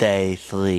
Day 3